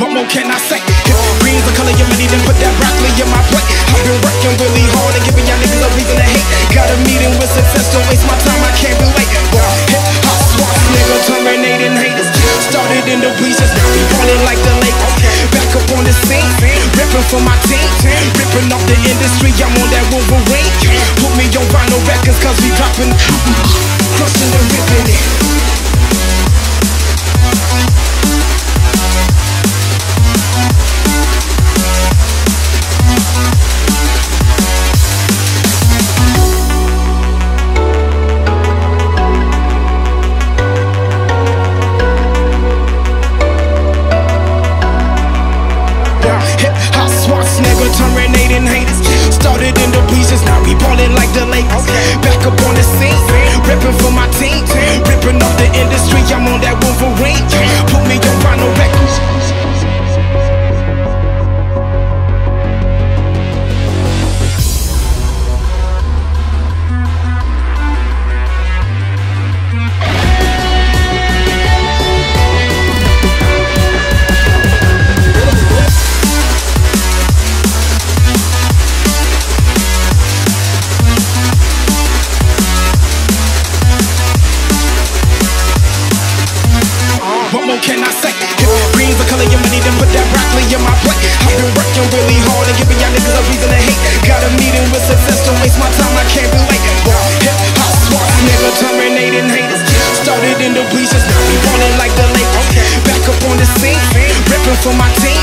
one more can I say? If green's the color of your money, then put that broccoli in my plate. ripping for my team. Ripping off the industry, I'm on that Wolverine. Put me on vinyl records, cause we dropping. haters. Started in the pieces, now we ballin' like the Lakers. can I say? If greens are color your money, then put that broccoli in my plate. I've been working really hard and giving y'all niggas a reason to hate. Got a meeting with success, don't waste my time, I can't relate. Raw hip hop swaps, nigga terminating haters. Started in the bleachers, now we ballin' like the Lakers. Back up on the scene, ripping for my team.